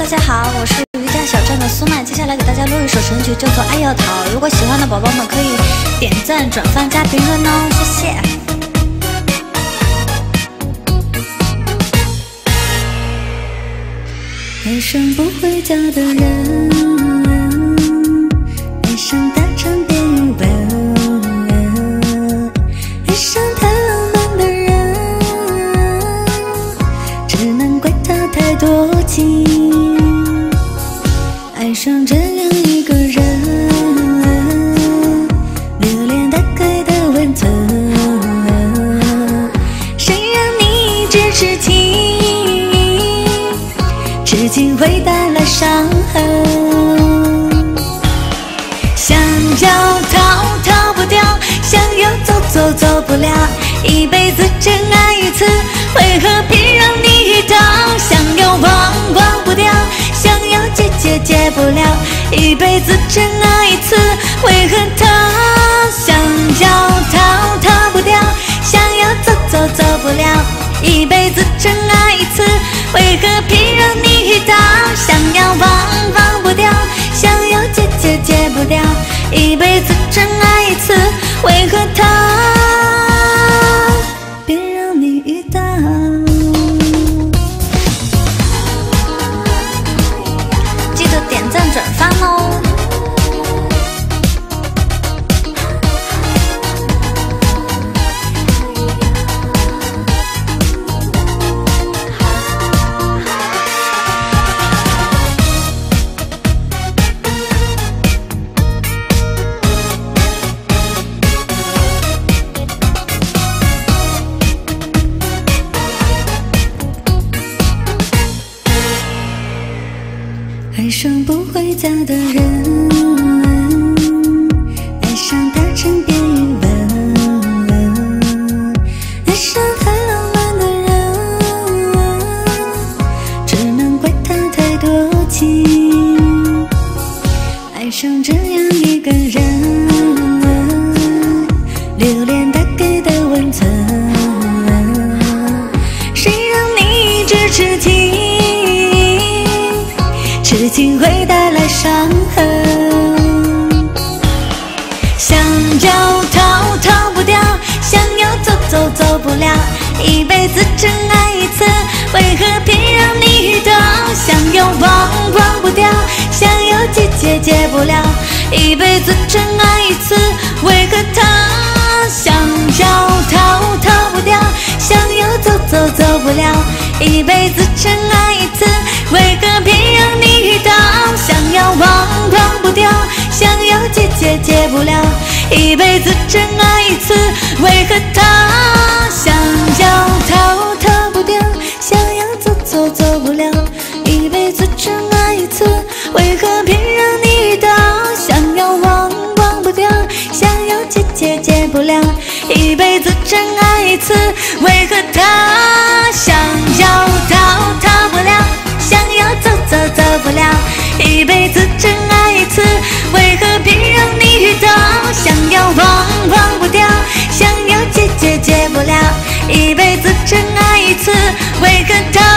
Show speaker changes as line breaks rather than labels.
大家好，我是瑜伽小站的苏曼，接下来给大家录一首神曲，叫做《爱要逃》。如果喜欢的宝宝们可以点赞、转发、加评论哦，谢谢。
爱上不回家的人，太多情。爱上这样一个人，留恋打开的温存，谁让你只痴情？痴情会带来伤痕，想要逃逃不掉，想要走走走不了，一辈子真爱一次，为何为何他？想要逃逃不掉，想要走走走不了，一辈子真爱一次，为何偏让你遇到？想要忘忘不掉，想要戒戒戒不掉，一辈子真爱一次，为何爱上不回家的人，爱上大场电影本，爱上太浪漫的人，只能怪他太多情。爱上这样一个人，留恋打给的温存，谁让你只痴情？一辈子真爱一次，为何偏让你遇到？想要忘忘不掉，想要戒戒戒不了，一辈子真爱一次，为何他？想要逃逃不掉，想要走走走不了，一辈子真爱一次，为何偏让你遇到？想要忘忘不掉，想要真爱一次，为何他？想要逃逃不了，想要走走走不了，一辈子真爱一次，为何偏让你遇到？想要忘忘不掉，想要戒戒戒不了，一辈子真爱一次，为何他？